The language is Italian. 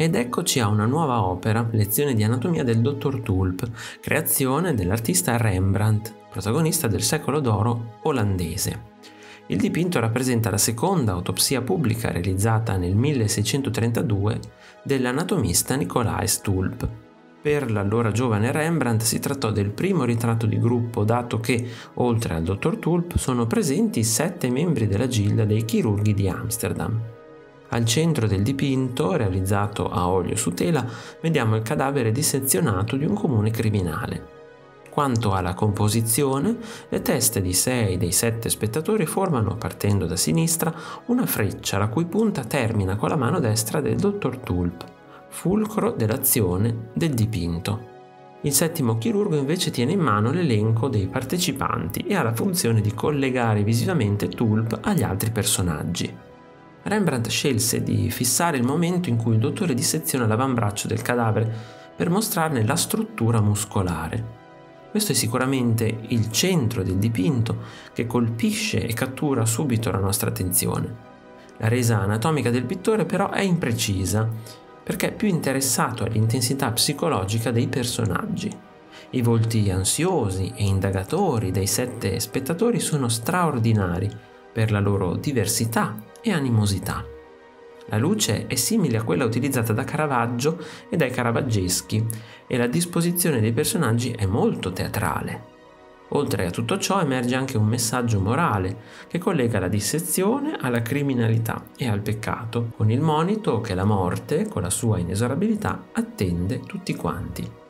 Ed eccoci a una nuova opera, lezione di anatomia del dottor Tulp, creazione dell'artista Rembrandt, protagonista del secolo d'oro olandese. Il dipinto rappresenta la seconda autopsia pubblica realizzata nel 1632 dell'anatomista Nicolaes Tulp. Per l'allora giovane Rembrandt si trattò del primo ritratto di gruppo dato che, oltre al dottor Tulp, sono presenti sette membri della gilda dei chirurghi di Amsterdam. Al centro del dipinto, realizzato a olio su tela, vediamo il cadavere dissezionato di un comune criminale. Quanto alla composizione, le teste di sei dei sette spettatori formano, partendo da sinistra, una freccia la cui punta termina con la mano destra del dottor Tulp, fulcro dell'azione del dipinto. Il settimo chirurgo invece tiene in mano l'elenco dei partecipanti e ha la funzione di collegare visivamente Tulp agli altri personaggi. Rembrandt scelse di fissare il momento in cui il dottore disseziona l'avambraccio del cadavere per mostrarne la struttura muscolare. Questo è sicuramente il centro del dipinto che colpisce e cattura subito la nostra attenzione. La resa anatomica del pittore però è imprecisa, perché è più interessato all'intensità psicologica dei personaggi. I volti ansiosi e indagatori dei sette spettatori sono straordinari per la loro diversità e animosità. La luce è simile a quella utilizzata da Caravaggio e dai caravaggeschi e la disposizione dei personaggi è molto teatrale. Oltre a tutto ciò emerge anche un messaggio morale che collega la dissezione alla criminalità e al peccato, con il monito che la morte, con la sua inesorabilità, attende tutti quanti.